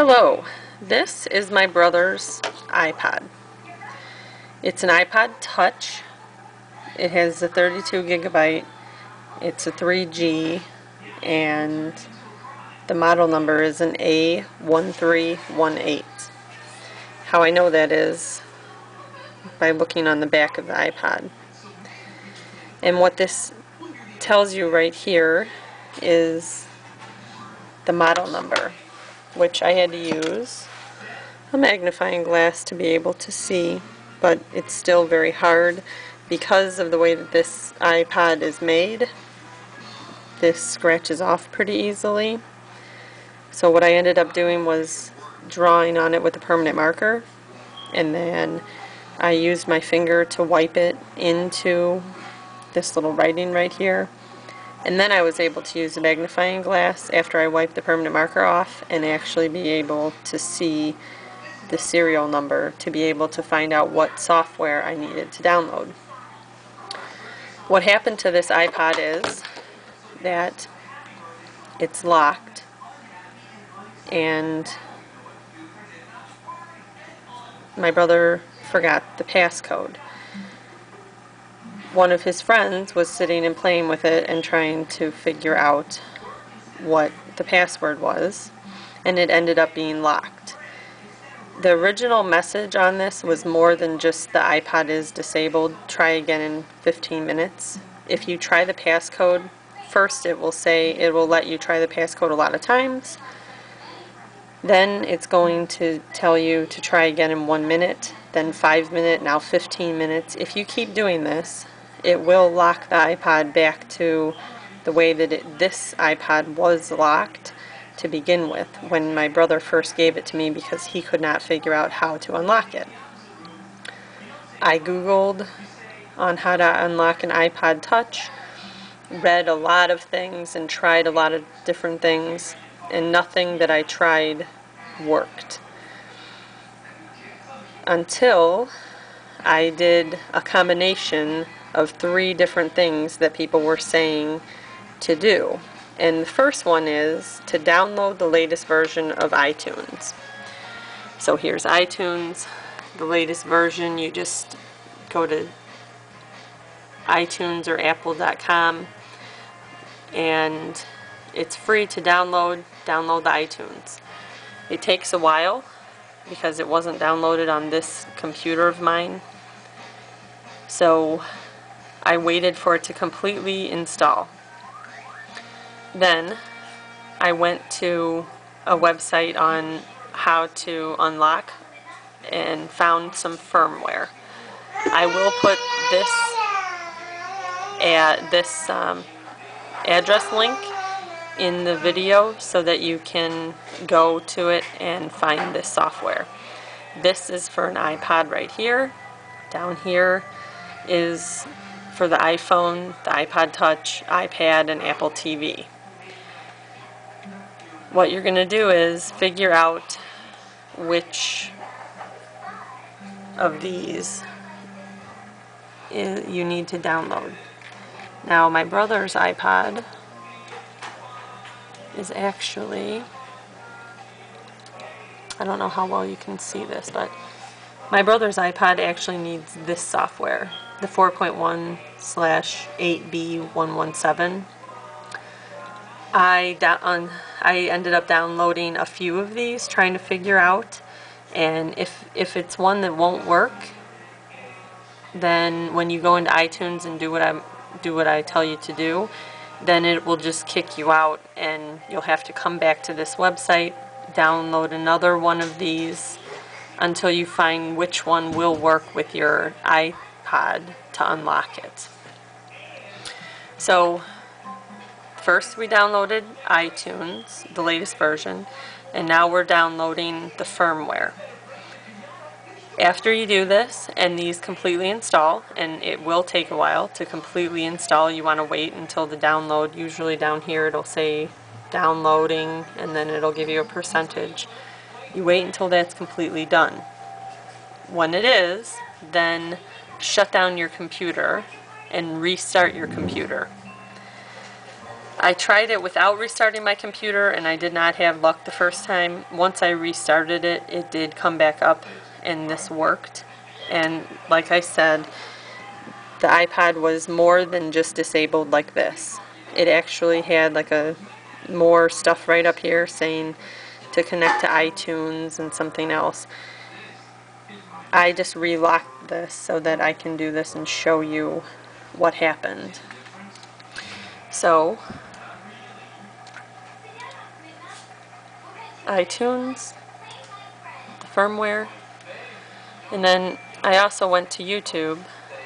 Hello, this is my brother's iPod. It's an iPod Touch. It has a 32 gigabyte. It's a 3G and the model number is an A1318. How I know that is by looking on the back of the iPod. And what this tells you right here is the model number which I had to use a magnifying glass to be able to see, but it's still very hard because of the way that this iPod is made. This scratches off pretty easily. So what I ended up doing was drawing on it with a permanent marker and then I used my finger to wipe it into this little writing right here and then I was able to use a magnifying glass after I wiped the permanent marker off and actually be able to see the serial number to be able to find out what software I needed to download. What happened to this iPod is that it's locked and my brother forgot the passcode one of his friends was sitting and playing with it and trying to figure out what the password was, and it ended up being locked. The original message on this was more than just the iPod is disabled, try again in 15 minutes. If you try the passcode, first it will say it will let you try the passcode a lot of times. Then it's going to tell you to try again in one minute, then five minutes, now 15 minutes. If you keep doing this, it will lock the iPod back to the way that it, this iPod was locked to begin with when my brother first gave it to me because he could not figure out how to unlock it. I googled on how to unlock an iPod Touch, read a lot of things and tried a lot of different things and nothing that I tried worked. Until I did a combination of three different things that people were saying to do. And the first one is to download the latest version of iTunes. So here's iTunes, the latest version. You just go to iTunes or apple.com and it's free to download. Download the iTunes. It takes a while because it wasn't downloaded on this computer of mine. So I waited for it to completely install. Then I went to a website on how to unlock and found some firmware. I will put this at this um, address link in the video so that you can go to it and find this software. This is for an iPod right here. Down here is for the iPhone, the iPod Touch, iPad, and Apple TV. What you're going to do is figure out which of these you need to download. Now my brother's iPod is actually, I don't know how well you can see this, but my brother's iPod actually needs this software the 4.1 slash 8B117. I, on, I ended up downloading a few of these trying to figure out and if, if it's one that won't work then when you go into iTunes and do what I do what I tell you to do then it will just kick you out and you'll have to come back to this website download another one of these until you find which one will work with your iPod to unlock it. So first we downloaded iTunes, the latest version, and now we're downloading the firmware. After you do this and these completely install, and it will take a while to completely install, you want to wait until the download, usually down here it'll say downloading and then it'll give you a percentage. You wait until that's completely done. When it is, then shut down your computer and restart your computer. I tried it without restarting my computer and I did not have luck the first time. Once I restarted it, it did come back up and this worked. And like I said, the iPod was more than just disabled like this. It actually had like a more stuff right up here saying to connect to iTunes and something else. I just relocked this so that I can do this and show you what happened. So, iTunes, firmware, and then I also went to YouTube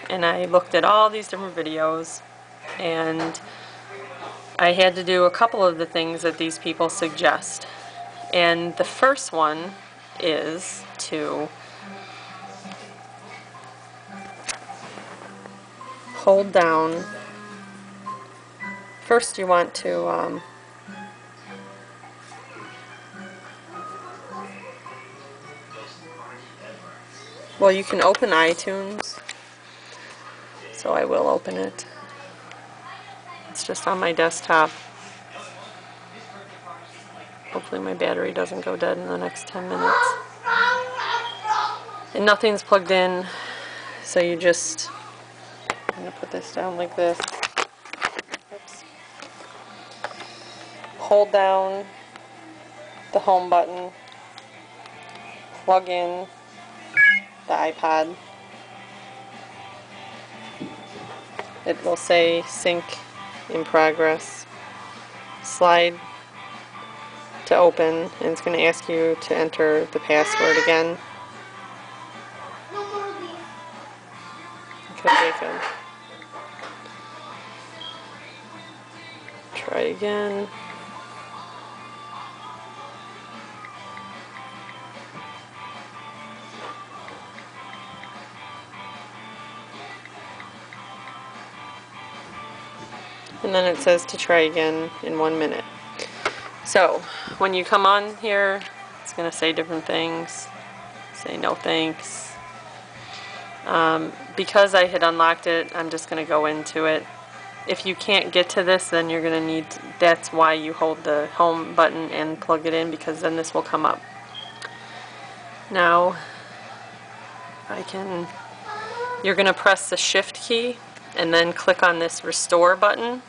and I looked at all these different videos and I had to do a couple of the things that these people suggest. And the first one is to hold down. First you want to um, well you can open iTunes so I will open it. It's just on my desktop. Hopefully my battery doesn't go dead in the next 10 minutes. And nothing's plugged in, so you just, I'm going to put this down like this. Oops. Hold down the home button, plug in the iPod. It will say sync in progress. Slide to open and it's going to ask you to enter the password again. Okay, Jacob. Try again. And then it says to try again in one minute. So when you come on here, it's going to say different things. Say no thanks. Um, because I had unlocked it, I'm just going to go into it. If you can't get to this, then you're going to need, that's why you hold the home button and plug it in, because then this will come up. Now, I can, you're going to press the shift key and then click on this restore button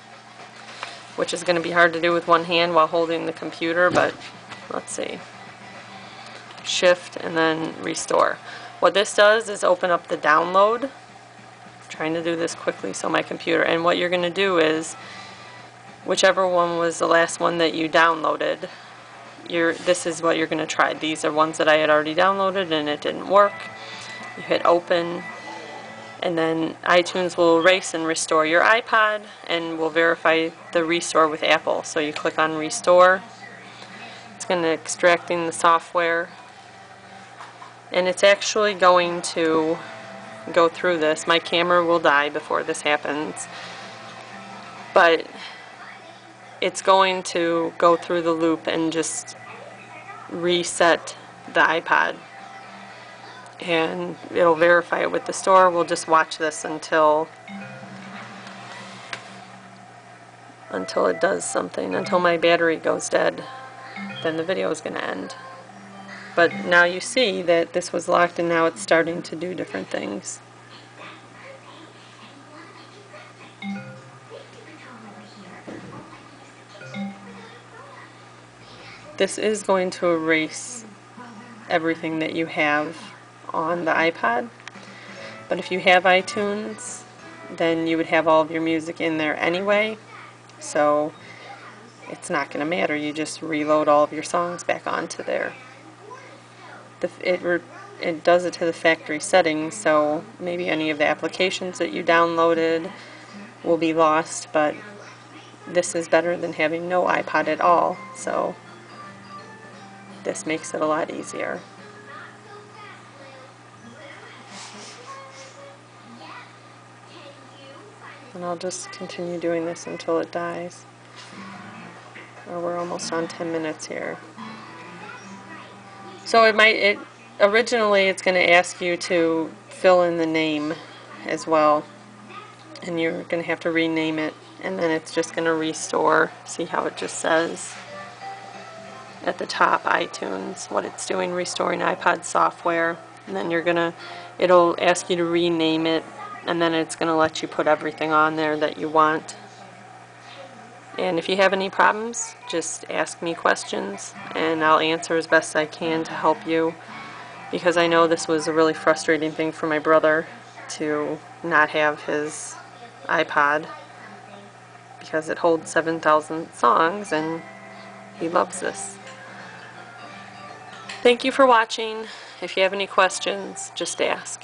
which is going to be hard to do with one hand while holding the computer, but let's see. Shift and then restore. What this does is open up the download. I'm trying to do this quickly so my computer, and what you're going to do is, whichever one was the last one that you downloaded, you're, this is what you're going to try. These are ones that I had already downloaded and it didn't work. You hit open, and then iTunes will erase and restore your iPod and will verify the restore with Apple. So you click on restore. It's going to extracting the software and it's actually going to go through this. My camera will die before this happens but it's going to go through the loop and just reset the iPod and it'll verify it with the store. We'll just watch this until until it does something, until my battery goes dead. Then the video is going to end. But now you see that this was locked and now it's starting to do different things. This is going to erase everything that you have on the iPod. But if you have iTunes, then you would have all of your music in there anyway. So it's not going to matter. You just reload all of your songs back onto there. The, it, it does it to the factory settings, so maybe any of the applications that you downloaded will be lost, but this is better than having no iPod at all, so this makes it a lot easier. And I'll just continue doing this until it dies. Oh, we're almost on 10 minutes here. So it might, it originally it's going to ask you to fill in the name as well. And you're going to have to rename it and then it's just going to restore. See how it just says at the top iTunes what it's doing, restoring iPod software. And then you're going to, it'll ask you to rename it, and then it's going to let you put everything on there that you want. And if you have any problems, just ask me questions, and I'll answer as best I can to help you. Because I know this was a really frustrating thing for my brother to not have his iPod because it holds 7,000 songs and he loves this. Thank you for watching. If you have any questions, just ask.